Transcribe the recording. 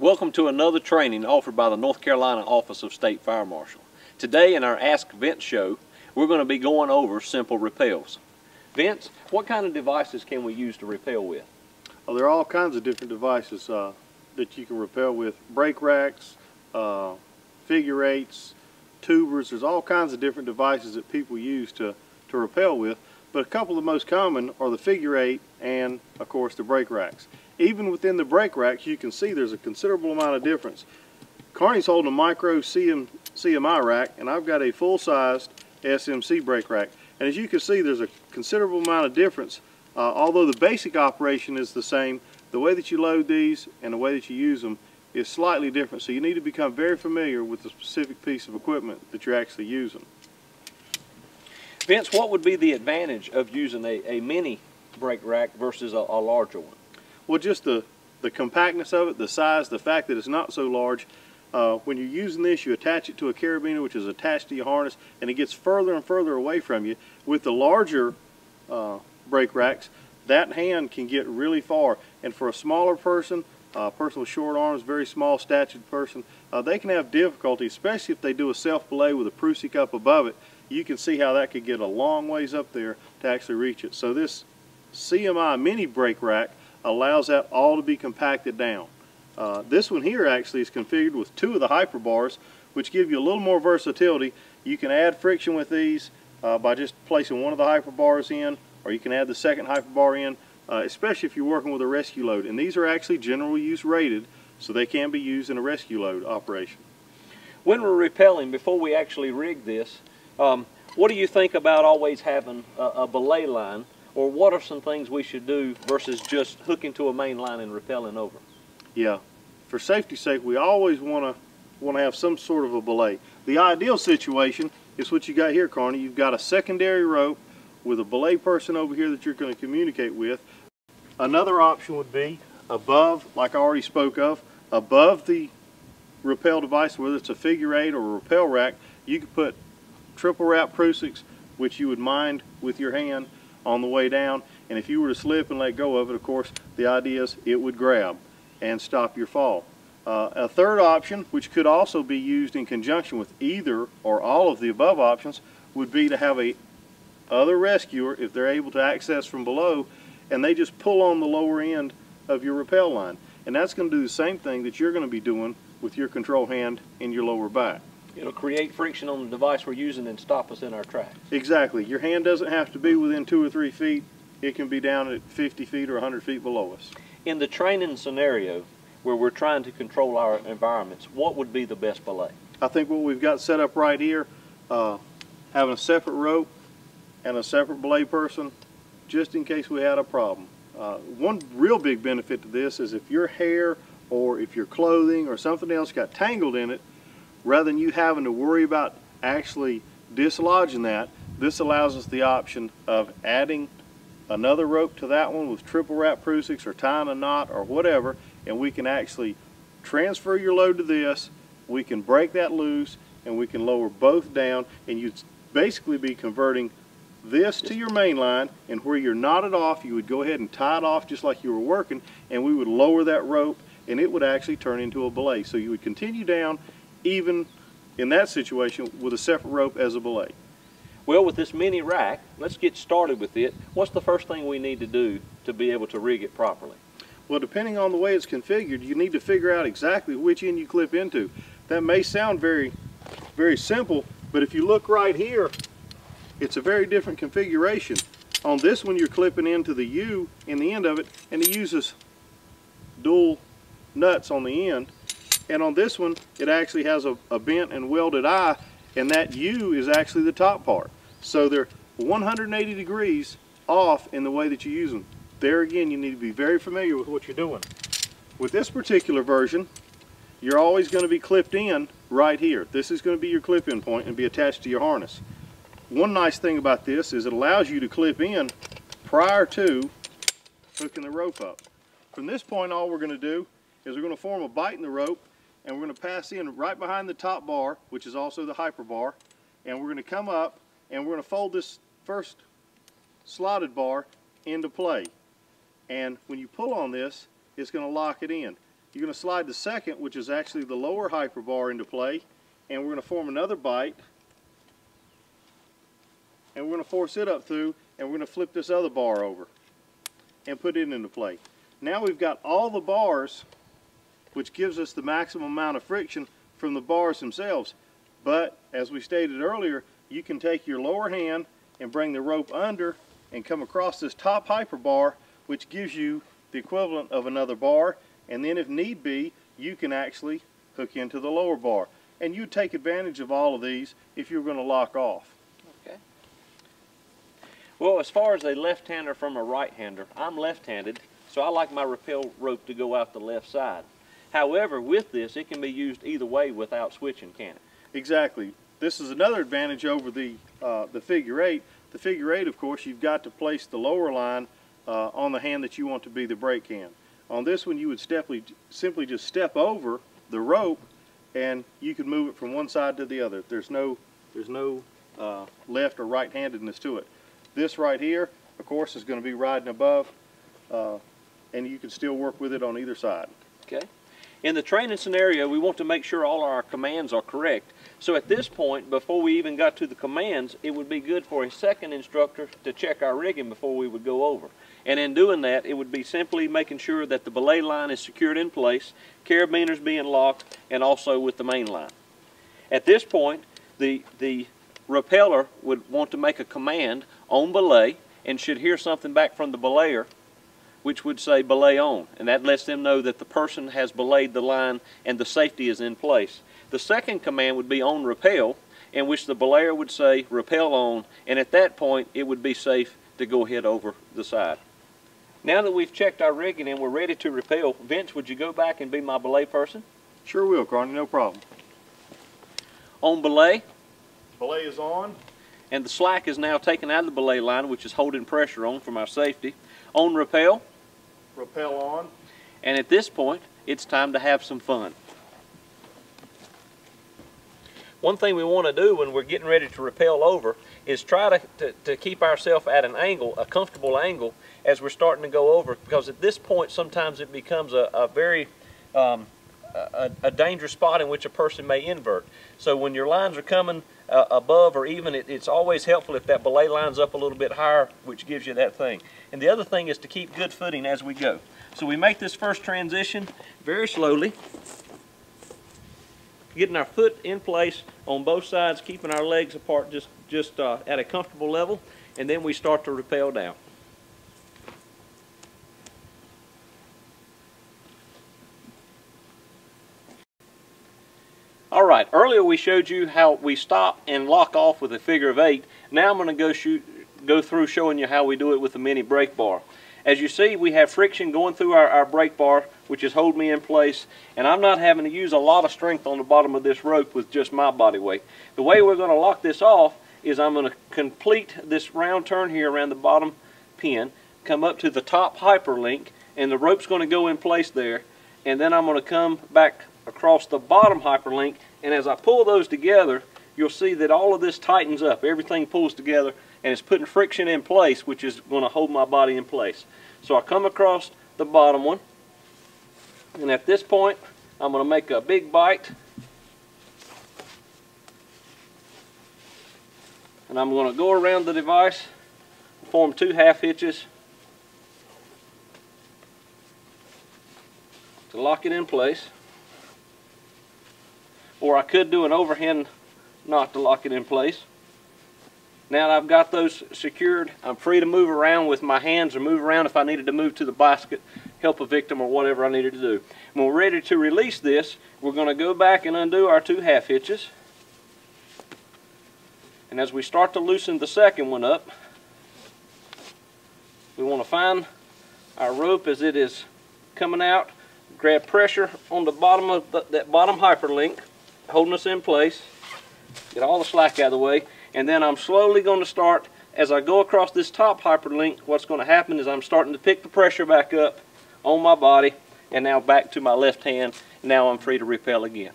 Welcome to another training offered by the North Carolina Office of State Fire Marshal. Today in our Ask Vince show, we're going to be going over simple rappels. Vince, what kind of devices can we use to rappel with? There are all kinds of different devices uh, that you can rappel with. Brake racks, uh, figure eights, tubers. There's all kinds of different devices that people use to, to rappel with. But a couple of the most common are the figure eight and, of course, the brake racks. Even within the brake racks, you can see there's a considerable amount of difference. Carney's holding a micro CM, CMI rack, and I've got a full-sized SMC brake rack. And as you can see, there's a considerable amount of difference. Uh, although the basic operation is the same, the way that you load these and the way that you use them is slightly different. So you need to become very familiar with the specific piece of equipment that you're actually using. Vince, what would be the advantage of using a, a mini brake rack versus a, a larger one? Well, just the, the compactness of it, the size, the fact that it's not so large. Uh, when you're using this, you attach it to a carabiner, which is attached to your harness, and it gets further and further away from you. With the larger uh, brake racks, that hand can get really far. And for a smaller person, a person with short arms, very small statured person, uh, they can have difficulty, especially if they do a self-belay with a Prusik up above it. You can see how that could get a long ways up there to actually reach it. So this CMI mini brake rack allows that all to be compacted down. Uh, this one here actually is configured with two of the hyper bars, which give you a little more versatility. You can add friction with these uh, by just placing one of the hyper bars in, or you can add the second hyper bar in, uh, especially if you're working with a rescue load. And these are actually general use rated, so they can be used in a rescue load operation. When we're rappelling, before we actually rig this, um, what do you think about always having a, a belay line, or what are some things we should do versus just hooking to a main line and rappelling over? Yeah, for safety's sake, we always want to want to have some sort of a belay. The ideal situation is what you got here, Carney. You've got a secondary rope with a belay person over here that you're going to communicate with. Another option would be above, like I already spoke of, above the rappel device, whether it's a figure eight or a rappel rack, you could put triple wrap Prusiks, which you would mind with your hand on the way down. And if you were to slip and let go of it, of course, the idea is it would grab and stop your fall. Uh, a third option, which could also be used in conjunction with either or all of the above options, would be to have a other rescuer, if they're able to access from below, and they just pull on the lower end of your rappel line. And that's going to do the same thing that you're going to be doing with your control hand in your lower back. It'll create friction on the device we're using and stop us in our tracks. Exactly. Your hand doesn't have to be within two or three feet. It can be down at 50 feet or 100 feet below us. In the training scenario where we're trying to control our environments, what would be the best belay? I think what we've got set up right here, uh, having a separate rope and a separate belay person, just in case we had a problem. Uh, one real big benefit to this is if your hair or if your clothing or something else got tangled in it, rather than you having to worry about actually dislodging that, this allows us the option of adding another rope to that one with triple wrap Prusiks or tying a knot or whatever, and we can actually transfer your load to this, we can break that loose, and we can lower both down, and you'd basically be converting this to your main line, and where you're knotted off, you would go ahead and tie it off just like you were working, and we would lower that rope, and it would actually turn into a belay. So you would continue down, even in that situation, with a separate rope as a belay. Well, with this mini rack, let's get started with it. What's the first thing we need to do to be able to rig it properly? Well, depending on the way it's configured, you need to figure out exactly which end you clip into. That may sound very, very simple, but if you look right here, it's a very different configuration. On this one, you're clipping into the U in the end of it, and it uses dual nuts on the end. And on this one, it actually has a, a bent and welded eye, and that U is actually the top part. So they're 180 degrees off in the way that you use them. There again, you need to be very familiar with what you're doing. With this particular version, you're always going to be clipped in right here. This is going to be your clip-in point and be attached to your harness. One nice thing about this is it allows you to clip in prior to hooking the rope up. From this point, all we're going to do is we're going to form a bite in the rope and we're going to pass in right behind the top bar, which is also the hyper bar, and we're going to come up and we're going to fold this first slotted bar into play. And when you pull on this, it's going to lock it in. you're going to slide the second, which is actually the lower hyperbar into play, and we're going to form another bite. And we're going to force it up through, and we're going to flip this other bar over and put it into play. Now we've got all the bars, which gives us the maximum amount of friction from the bars themselves. But, as we stated earlier, you can take your lower hand and bring the rope under and come across this top hyperbar, which gives you the equivalent of another bar, and then if need be, you can actually hook into the lower bar. And you take advantage of all of these if you're going to lock off. Okay. Well, as far as a left-hander from a right-hander, I'm left-handed, so I like my rappel rope to go out the left side. However, with this, it can be used either way without switching, can it? Exactly. This is another advantage over the, uh, the figure eight. The figure eight, of course, you've got to place the lower line uh, on the hand that you want to be the brake hand. On this one, you would steply, simply just step over the rope and you can move it from one side to the other. There's no, there's no uh, left or right-handedness to it. This right here, of course, is going to be riding above uh, and you can still work with it on either side. Okay. In the training scenario, we want to make sure all our commands are correct. So at this point, before we even got to the commands, it would be good for a second instructor to check our rigging before we would go over. And in doing that, it would be simply making sure that the belay line is secured in place, carabiners being locked, and also with the main line. At this point, the, the rappeller would want to make a command on belay and should hear something back from the belayer which would say belay on and that lets them know that the person has belayed the line and the safety is in place. The second command would be on rappel in which the belayer would say rappel on and at that point it would be safe to go ahead over the side. Now that we've checked our rigging and we're ready to rappel, Vince, would you go back and be my belay person? Sure will, Carney, no problem. On belay. Belay is on. And the slack is now taken out of the belay line, which is holding pressure on for my safety. On rappel. Rappel on. And at this point, it's time to have some fun. One thing we want to do when we're getting ready to rappel over is try to, to, to keep ourselves at an angle, a comfortable angle, as we're starting to go over because at this point sometimes it becomes a, a very um, a, a, dangerous spot in which a person may invert. So when your lines are coming uh, above or even, it, it's always helpful if that belay lines up a little bit higher, which gives you that thing. And the other thing is to keep good footing as we go. So we make this first transition very slowly, getting our foot in place on both sides, keeping our legs apart just, just uh, at a comfortable level, and then we start to rappel down. All right, earlier we showed you how we stop and lock off with a figure of eight. Now I'm going to go shoot, go through showing you how we do it with a mini brake bar. As you see, we have friction going through our, our brake bar, which is holding me in place, and I'm not having to use a lot of strength on the bottom of this rope with just my body weight. The way we're going to lock this off is I'm going to complete this round turn here around the bottom pin, come up to the top hyperlink, and the rope's going to go in place there, and then I'm going to come back across the bottom hyperlink and as I pull those together you'll see that all of this tightens up. Everything pulls together and it's putting friction in place which is going to hold my body in place. So I come across the bottom one and at this point I'm going to make a big bite. And I'm going to go around the device form two half hitches to lock it in place or I could do an overhand knot to lock it in place. Now that I've got those secured, I'm free to move around with my hands or move around if I needed to move to the basket, help a victim or whatever I needed to do. When we're ready to release this, we're going to go back and undo our two half hitches. And as we start to loosen the second one up, we want to find our rope as it is coming out, grab pressure on the bottom of the, that bottom hyperlink, holding us in place. Get all the slack out of the way. And then I'm slowly going to start, as I go across this top hyperlink, what's going to happen is I'm starting to pick the pressure back up on my body and now back to my left hand. Now I'm free to rappel again.